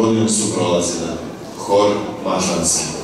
godinu su prolazile, hor Mašanski.